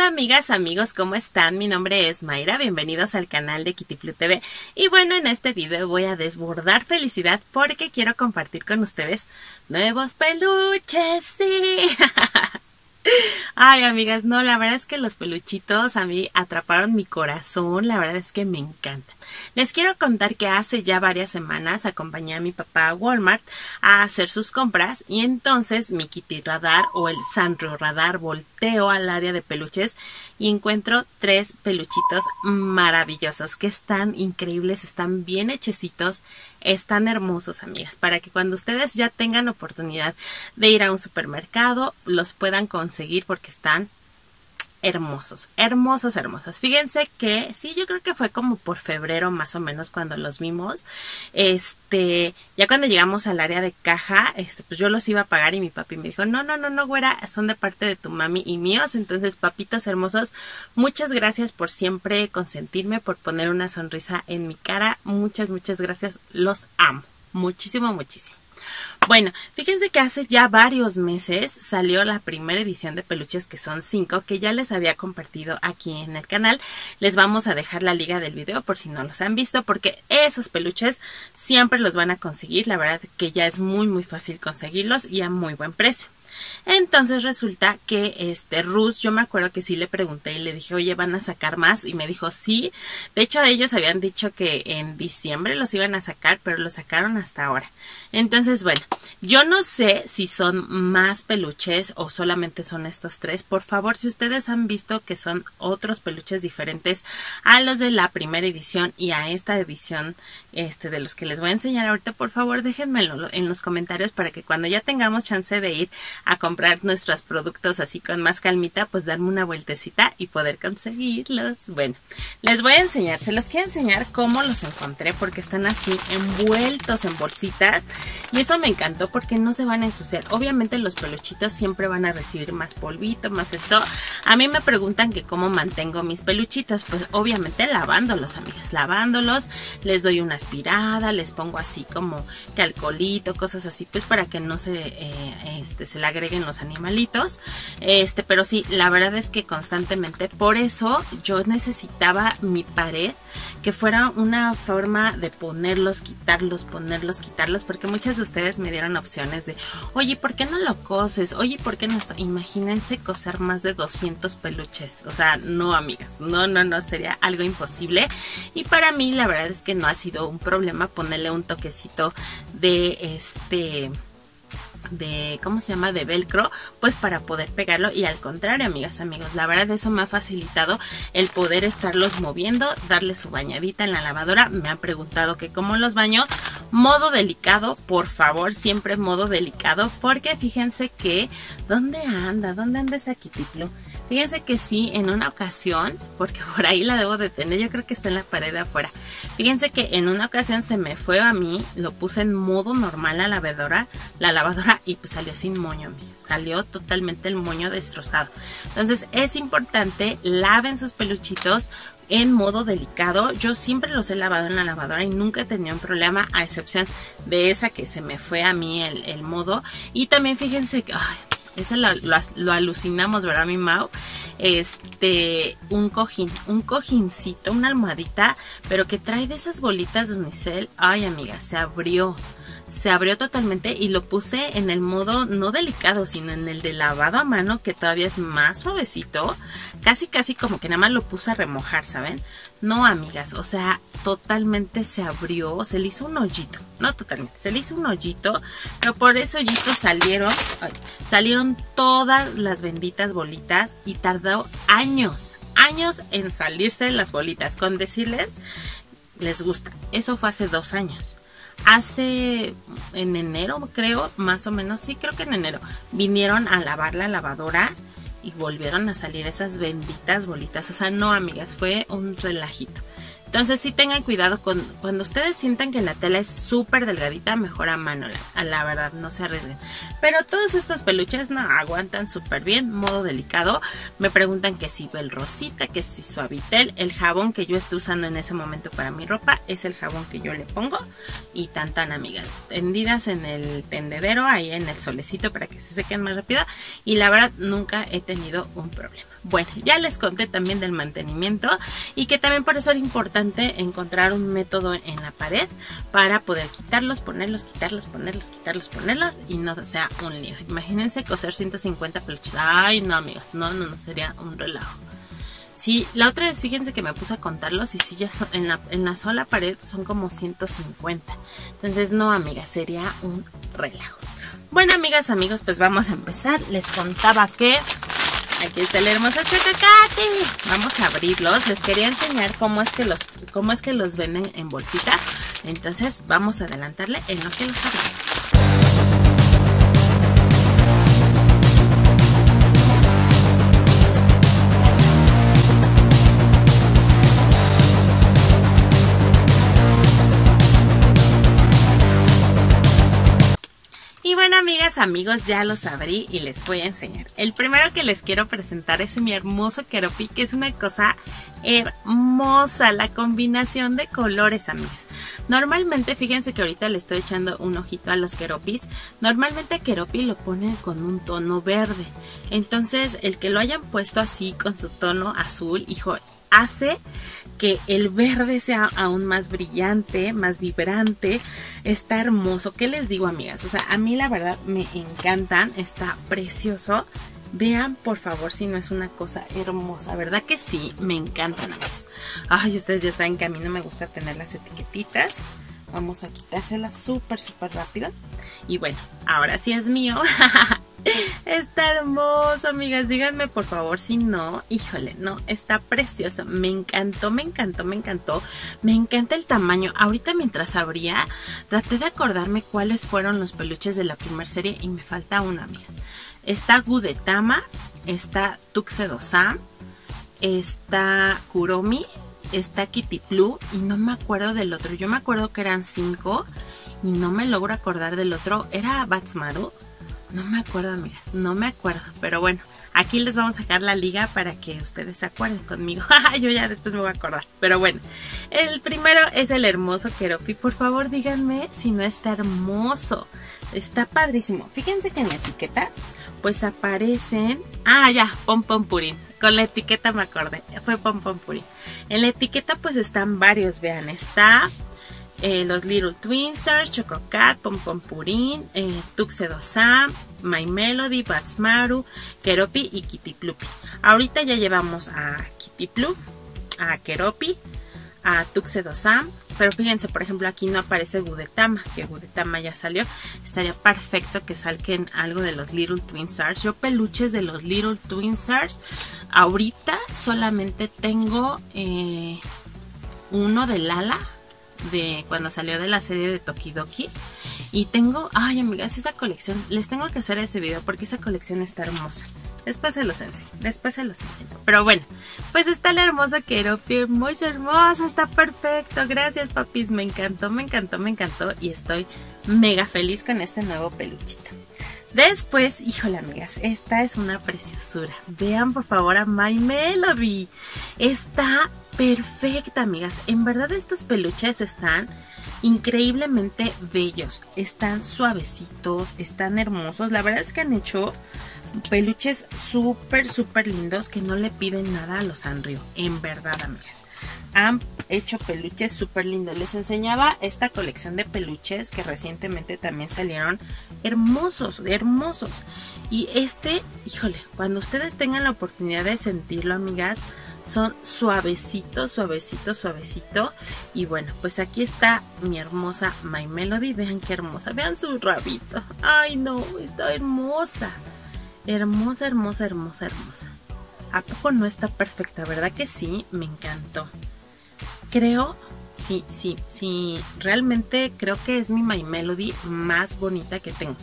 Hola amigas, amigos, ¿cómo están? Mi nombre es Mayra, bienvenidos al canal de Kitty TV. Y bueno, en este video voy a desbordar felicidad porque quiero compartir con ustedes nuevos peluches, sí. Ay, amigas, no, la verdad es que los peluchitos a mí atraparon mi corazón, la verdad es que me encantan. Les quiero contar que hace ya varias semanas acompañé a mi papá a Walmart a hacer sus compras y entonces mi Kitty Radar o el Sanrio Radar volteo al área de peluches y encuentro tres peluchitos maravillosos que están increíbles, están bien hechecitos, están hermosos, amigas, para que cuando ustedes ya tengan oportunidad de ir a un supermercado los puedan conseguir porque están hermosos, hermosos, hermosos. Fíjense que sí, yo creo que fue como por febrero más o menos cuando los vimos. Este, ya cuando llegamos al área de caja, este, pues yo los iba a pagar y mi papi me dijo, no, no, no, no, güera, son de parte de tu mami y míos. Entonces, papitos hermosos, muchas gracias por siempre consentirme, por poner una sonrisa en mi cara. Muchas, muchas gracias. Los amo. Muchísimo, muchísimo. Bueno, fíjense que hace ya varios meses salió la primera edición de peluches que son cinco que ya les había compartido aquí en el canal. Les vamos a dejar la liga del video por si no los han visto porque esos peluches siempre los van a conseguir. La verdad que ya es muy muy fácil conseguirlos y a muy buen precio. Entonces resulta que este Rus, yo me acuerdo que sí le pregunté y le dije, oye, ¿van a sacar más? Y me dijo, sí. De hecho, ellos habían dicho que en diciembre los iban a sacar, pero los sacaron hasta ahora. Entonces, bueno, yo no sé si son más peluches o solamente son estos tres. Por favor, si ustedes han visto que son otros peluches diferentes a los de la primera edición y a esta edición este de los que les voy a enseñar ahorita, por favor, déjenmelo en los comentarios para que cuando ya tengamos chance de ir a comprar nuestros productos así con más calmita, pues darme una vueltecita y poder conseguirlos. Bueno, les voy a enseñar, se los quiero enseñar cómo los encontré porque están así envueltos en bolsitas y eso me encantó porque no se van a ensuciar. Obviamente los peluchitos siempre van a recibir más polvito, más esto. A mí me preguntan que cómo mantengo mis peluchitos, pues obviamente lavándolos, amigas, lavándolos, les doy una aspirada, les pongo así como que alcoholito, cosas así, pues para que no se, eh, este, se la agreguen los animalitos. Este, pero sí, la verdad es que constantemente, por eso yo necesitaba mi pared que fuera una forma de ponerlos, quitarlos, ponerlos, quitarlos, porque muchas de ustedes me dieron opciones de, oye, ¿por qué no lo coses? Oye, ¿por qué no esto? Imagínense coser más de 200 peluches. O sea, no, amigas, no, no, no, sería algo imposible. Y para mí, la verdad es que no ha sido un problema ponerle un toquecito de este de, ¿cómo se llama? De velcro, pues para poder pegarlo y al contrario, amigas, amigos, la verdad eso me ha facilitado el poder estarlos moviendo, darle su bañadita en la lavadora, me han preguntado que cómo los baño, modo delicado, por favor, siempre modo delicado, porque fíjense que, ¿dónde anda? ¿Dónde anda esa kitiplo? Fíjense que sí, en una ocasión, porque por ahí la debo de tener, yo creo que está en la pared de afuera. Fíjense que en una ocasión se me fue a mí, lo puse en modo normal la lavadora, la lavadora y pues salió sin moño, salió totalmente el moño destrozado. Entonces es importante, laven sus peluchitos en modo delicado. Yo siempre los he lavado en la lavadora y nunca he tenido un problema, a excepción de esa que se me fue a mí el, modo. Y también fíjense que, eso lo, alucinamos, ¿verdad, mi Mau? Este, un cojín, un cojincito, una almohadita, pero que trae de esas bolitas de unicel. Ay, amiga, se abrió se abrió totalmente y lo puse en el modo no delicado, sino en el de lavado a mano, que todavía es más suavecito. Casi, casi como que nada más lo puse a remojar, ¿saben? No, amigas, o sea, totalmente se abrió, se le hizo un hoyito, no totalmente, se le hizo un hoyito, pero por ese hoyito salieron, salieron todas las benditas bolitas y tardó años, años en salirse las bolitas. Con decirles, les gusta. Eso fue hace dos años hace en enero creo, más o menos, sí creo que en enero, vinieron a lavar la lavadora y volvieron a salir esas benditas bolitas. O sea, no amigas, fue un relajito. Entonces sí tengan cuidado con cuando ustedes sientan que la tela es súper delgadita, mejor a mano, la, la verdad, no se arriesguen. Pero todos estos peluches no aguantan súper bien, modo delicado. Me preguntan que si el rosita, que si suavitel, el jabón que yo estoy usando en ese momento para mi ropa es el jabón que yo le pongo y tan tan amigas, tendidas en el tendedero, ahí en el solecito para que se sequen más rápido y la verdad nunca he tenido un problema. Bueno, ya les conté también del mantenimiento y que también por eso era importante encontrar un método en la pared para poder quitarlos, ponerlos, quitarlos, ponerlos, quitarlos, ponerlos y no sea un lío. Imagínense coser 150 peluches. Ay, no, amigas, no, no, no sería un relajo. Sí, la otra vez fíjense que me puse a contarlos y sí, ya son, en, la, en la sola pared son como 150. Entonces, no, amigas, sería un relajo. Bueno, amigas, amigos, pues vamos a empezar. Les contaba que aquí está el hermoso chocacate. Vamos a abrirlos. Les quería enseñar cómo es que los, cómo es que los venden en bolsita. Entonces, vamos a adelantarle en lo que los abrimos. Amigos, ya los abrí y les voy a enseñar. El primero que les quiero presentar es mi hermoso keropi, que es una cosa hermosa, la combinación de colores, amigas. Normalmente, fíjense que ahorita le estoy echando un ojito a los keropis. Normalmente keropi lo ponen con un tono verde. Entonces, el que lo hayan puesto así con su tono azul, hijo, hace que el verde sea aún más brillante, más vibrante, está hermoso. ¿Qué les digo, amigas? O sea, a mí la verdad me encantan, está precioso. Vean, por favor, si no es una cosa hermosa, ¿verdad que sí? Me encantan, amigas. Ay, ustedes ya saben que a mí no me gusta tener las etiquetitas. Vamos a quitárselas súper, súper rápido. Y bueno, ahora sí es mío. Está hermoso, amigas. Díganme por favor si no. Híjole, no, está precioso. Me encantó, me encantó, me encantó. Me encanta el tamaño. Ahorita mientras abría, traté de acordarme cuáles fueron los peluches de la primera serie y me falta una, amigas. Está Gudetama, está Tuxedo Sam, está Kuromi, está Kitty Blue y no me acuerdo del otro. Yo me acuerdo que eran cinco y no me logro acordar del otro. ¿Era Batsmaru? No me acuerdo, amigas, no me acuerdo. Pero bueno, aquí les vamos a sacar la liga para que ustedes se acuerden conmigo. Yo ya después me voy a acordar. Pero bueno, el primero es el hermoso Keropi. Por favor, díganme si no está hermoso. Está padrísimo. Fíjense que en la etiqueta, pues aparecen. Ah, ya, pom pom purín. Con la etiqueta me acordé. Fue pom pom purín. En la etiqueta, pues están varios. Vean, está eh, los Little Twinsers, Choco Cat, Pom Pom Purin, eh, Tuxedo Sam, My Melody, Batsmaru, Keropi y Kitty Plupi. Ahorita ya llevamos a Kitty Plup, a Keropi, a Tuxedo Sam, pero fíjense, por ejemplo, aquí no aparece Gudetama, que Gudetama ya salió. Estaría perfecto que salquen algo de los Little Twinsers. Yo peluches de los Little Twinsers. Ahorita solamente tengo eh, uno de Lala de cuando salió de la serie de Tokidoki. Y tengo, ay amigas, esa colección, les tengo que hacer ese video porque esa colección está hermosa. Después se los enseño, después se los enseño. Pero bueno, pues está la hermosa Keropi, muy hermosa, está perfecto. Gracias papis, me encantó, me encantó, me encantó. Y estoy mega feliz con este nuevo peluchito. Después, híjole amigas, esta es una preciosura. Vean por favor a My Melody. Está perfecta, amigas. En verdad estos peluches están increíblemente bellos. Están suavecitos, están hermosos. La verdad es que han hecho peluches súper, súper lindos que no le piden nada a los Sanrio. En verdad, amigas. Han hecho peluches súper lindos. Les enseñaba esta colección de peluches que recientemente también salieron hermosos, hermosos. Y este, híjole, cuando ustedes tengan la oportunidad de sentirlo, amigas, son suavecitos, suavecito, suavecito. Y bueno, pues aquí está mi hermosa My Melody. Vean qué hermosa. Vean su rabito. Ay, no, está hermosa. Hermosa, hermosa, hermosa, hermosa. ¿A poco no está perfecta? ¿Verdad que sí? Me encantó. Creo, sí, sí, sí. Realmente creo que es mi My Melody más bonita que tengo.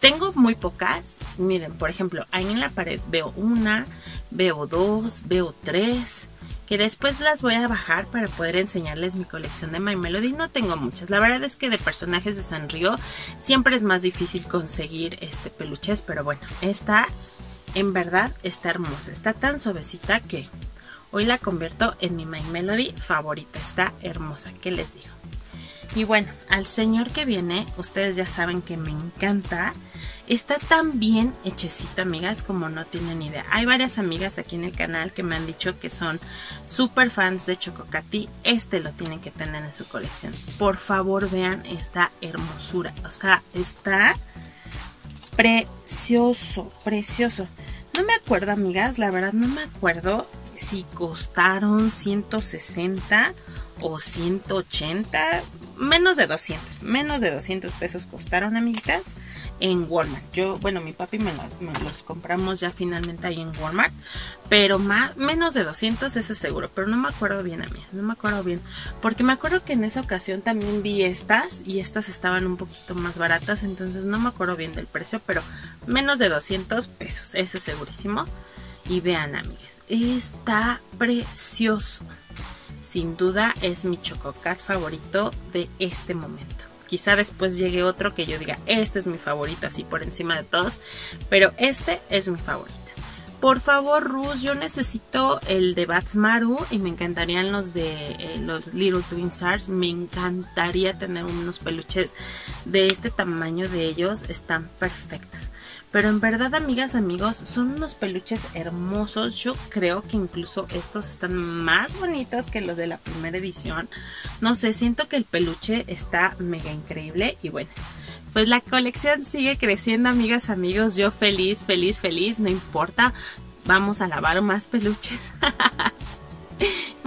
Tengo muy pocas. Miren, por ejemplo, ahí en la pared veo una, veo dos, veo tres. Que después las voy a bajar para poder enseñarles mi colección de My Melody. No tengo muchas. La verdad es que de personajes de Sanrio siempre es más difícil conseguir este peluches. Pero bueno, esta en verdad está hermosa. Está tan suavecita que hoy la convierto en mi My Melody favorita. Está hermosa. ¿Qué les digo? Y bueno, al señor que viene, ustedes ya saben que me encanta. Está tan bien hechecito, amigas, como no tienen idea. Hay varias amigas aquí en el canal que me han dicho que son super fans de Chococati. Este lo tienen que tener en su colección. Por favor, vean esta hermosura. O sea, está precioso, precioso. No me acuerdo, amigas, la verdad no me acuerdo si costaron 160 o 180 menos de 200, menos de 200 pesos costaron, amiguitas, en Walmart. Yo, bueno, mi papi me, los compramos ya finalmente ahí en Walmart, pero más, menos de 200, eso es seguro, pero no me acuerdo bien, a mí, no me acuerdo bien, porque me acuerdo que en esa ocasión también vi estas y estas estaban un poquito más baratas, entonces no me acuerdo bien del precio, pero menos de 200 pesos, eso es segurísimo. Y vean, amigas, está precioso sin duda es mi chococat favorito de este momento. Quizá después llegue otro que yo diga, este es mi favorito, así por encima de todos, pero este es mi favorito. Por favor, Rus, yo necesito el de Batsmaru y me encantarían los de eh, los Little Twin Stars. Me encantaría tener unos peluches de este tamaño de ellos. Están perfectos. Pero en verdad, amigas, amigos, son unos peluches hermosos. Yo creo que incluso estos están más bonitos que los de la primera edición. No sé, siento que el peluche está mega increíble. Y bueno, pues la colección sigue creciendo, amigas, amigos. Yo feliz, feliz, feliz. No importa. Vamos a lavar más peluches.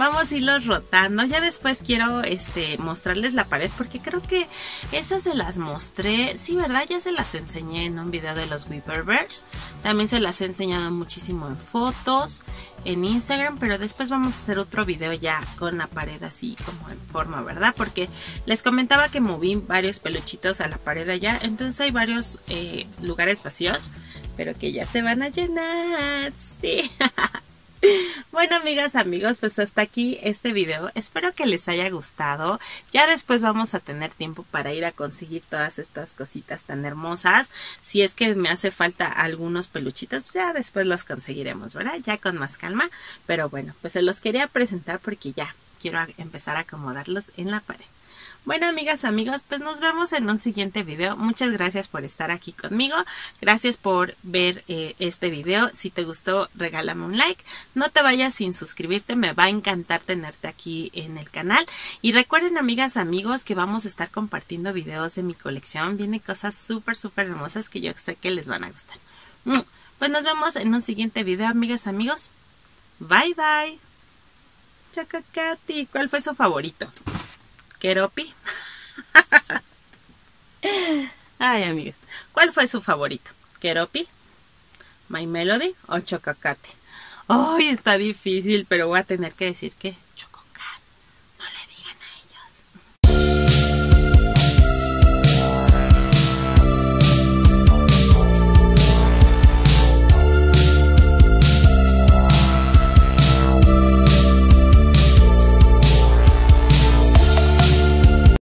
Vamos a irlos rotando. Ya después quiero este mostrarles la pared porque creo que esas se las mostré. Sí, ¿verdad? Ya se las enseñé en un video de los Weaververse. También se las he enseñado muchísimo en fotos, en Instagram, pero después vamos a hacer otro video ya con la pared así como en forma, ¿verdad? Porque les comentaba que moví varios peluchitos a la pared allá, entonces hay varios eh, lugares vacíos, pero que ya se van a llenar. Sí. Bueno, amigas, amigos, pues hasta aquí este video. Espero que les haya gustado. Ya después vamos a tener tiempo para ir a conseguir todas estas cositas tan hermosas. Si es que me hace falta algunos peluchitos, pues ya después los conseguiremos, ¿verdad? Ya con más calma. Pero bueno, pues se los quería presentar porque ya quiero empezar a acomodarlos en la pared. Bueno, amigas, amigos, pues nos vemos en un siguiente video. Muchas gracias por estar aquí conmigo. Gracias por ver eh, este video. Si te gustó, regálame un like. No te vayas sin suscribirte. Me va a encantar tenerte aquí en el canal. Y recuerden, amigas, amigos, que vamos a estar compartiendo videos de mi colección. Vienen cosas súper, súper hermosas que yo sé que les van a gustar. Mm, pues nos vemos en un siguiente video, amigas, amigos. Bye, bye. Chacacati, ¿cuál fue su favorito? Keropi. Ay, amigos. ¿Cuál fue su favorito? ¿Keropi? ¿My Melody o Chocacate? Ay, está difícil, pero voy a tener que decir que